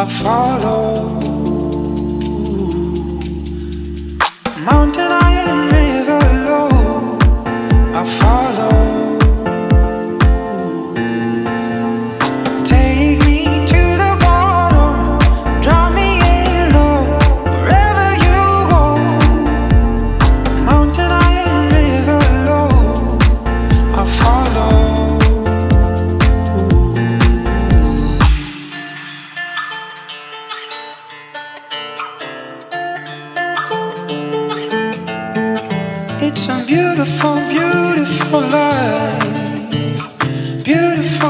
I follow. Mountain high and river low, I follow. beautiful, beautiful life. Beautiful.